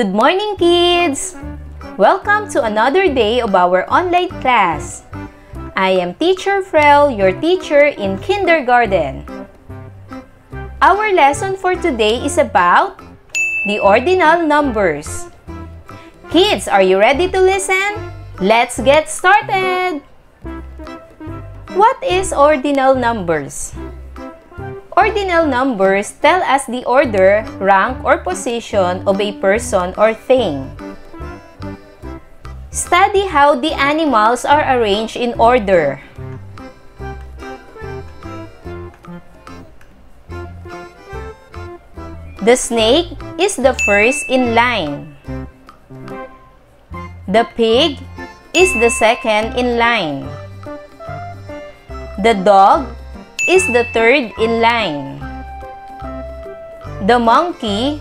Good morning, kids! Welcome to another day of our online class. I am Teacher Frell, your teacher in kindergarten. Our lesson for today is about the ordinal numbers. Kids, are you ready to listen? Let's get started! What is ordinal numbers? Ordinal numbers tell us the order, rank, or position of a person or thing. Study how the animals are arranged in order. The snake is the first in line. The pig is the second in line. The dog is the third in line. The monkey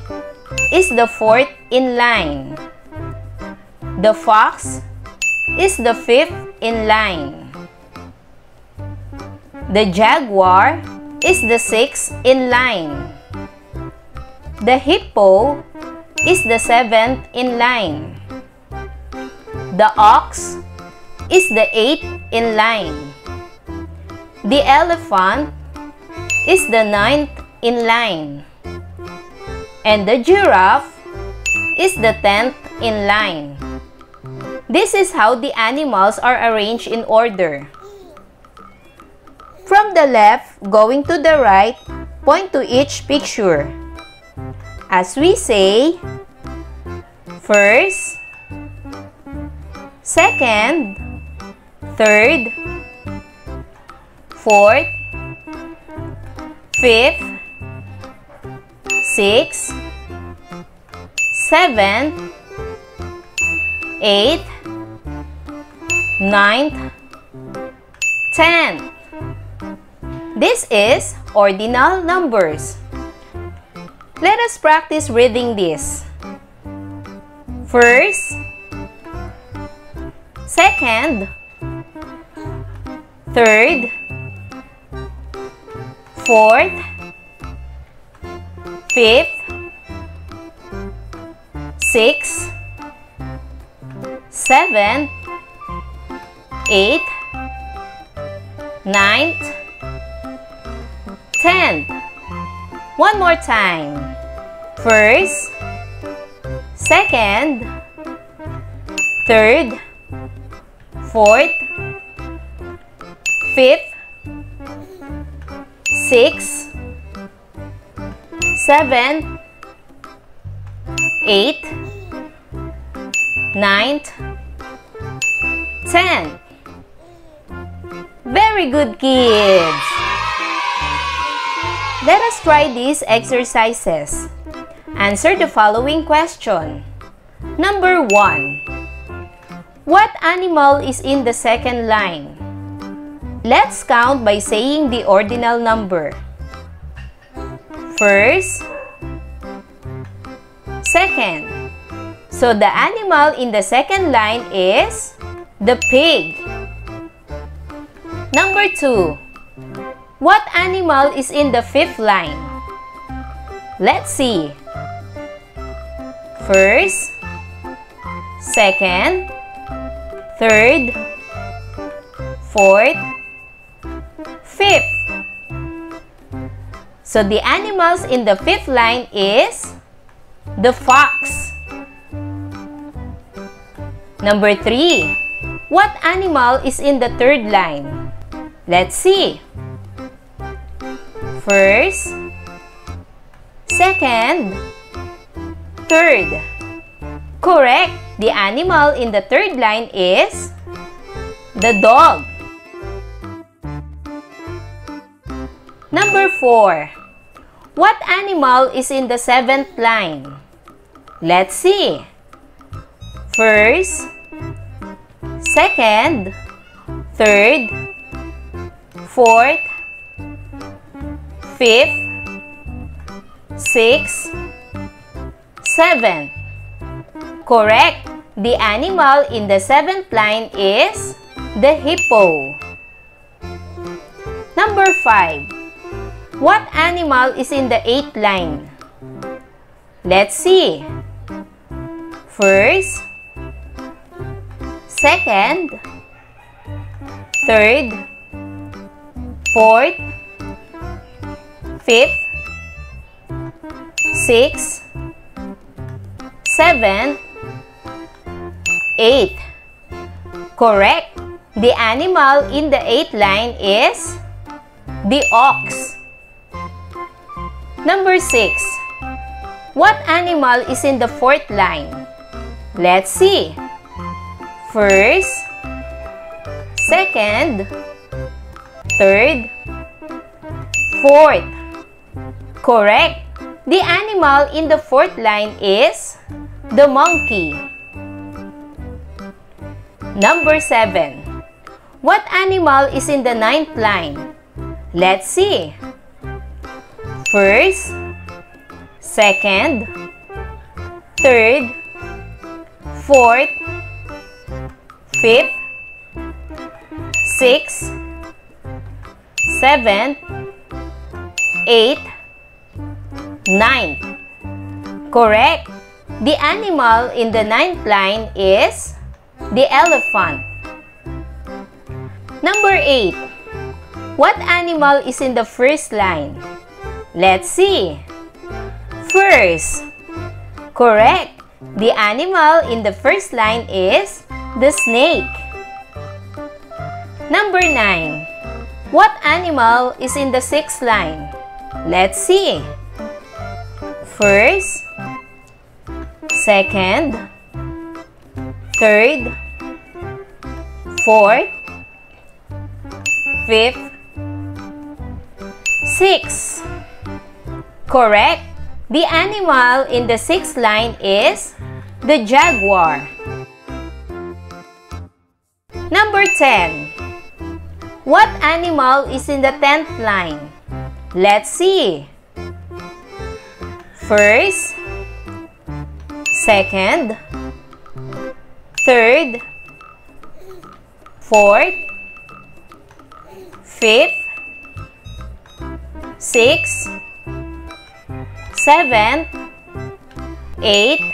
is the fourth in line. The fox is the fifth in line. The jaguar is the sixth in line. The hippo is the seventh in line. The ox is the eighth in line. The elephant is the ninth in line. And the giraffe is the tenth in line. This is how the animals are arranged in order. From the left going to the right, point to each picture. As we say, first, second, third, fourth, fifth, sixth, seventh, eighth, ninth, tenth. This is ordinal numbers. Let us practice reading this. First, second, third, fourth, fifth, sixth, seventh, eighth, ninth, tenth. One more time. First, second, third, fourth, fifth, six, seven, eight, nine, ten. Very good, kids! Let us try these exercises. Answer the following question. Number 1. What animal is in the second line? Let's count by saying the ordinal number. First, second. So the animal in the second line is the pig. Number 2. What animal is in the fifth line? Let's see. First, second, third, fourth, fifth. So the animals in the fifth line is the fox. Number three. What animal is in the third line? Let's see. First, second, third. Correct. The animal in the third line is the dog. Number 4. What animal is in the seventh line? Let's see. First, second, third, fourth, fifth, sixth, seventh. Correct. The animal in the seventh line is the hippo. Number 5. What animal is in the eighth line? Let's see. First, second, third, fourth, fifth, sixth, seventh, eighth. Correct. The animal in the eighth line is the ox. Number 6. What animal is in the fourth line? Let's see. First, second, third, fourth. Correct. The animal in the fourth line is the monkey. Number 7. What animal is in the ninth line? Let's see. First, second, third, fourth, fifth, sixth, seventh, eighth, ninth. Correct. The animal in the ninth line is the elephant. Number 8. What animal is in the first line? Let's see. First. Correct. The animal in the first line is the snake. Number 9. What animal is in the sixth line? Let's see. First, second, third, fourth, fifth, sixth. Correct. The animal in the sixth line is the jaguar. Number 10. What animal is in the tenth line? Let's see. First, second, third, fourth, fifth, sixth, seventh, eighth,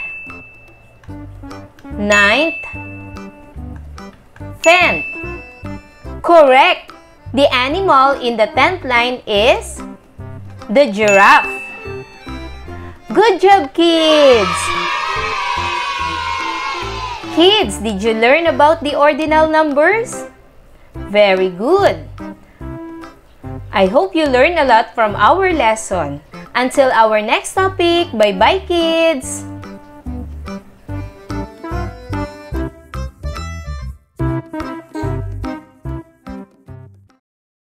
ninth, tenth. Correct! The animal in the tenth line is the giraffe. Good job, kids! Kids, did you learn about the ordinal numbers? Very good! I hope you learned a lot from our lesson. Until our next topic, bye-bye kids!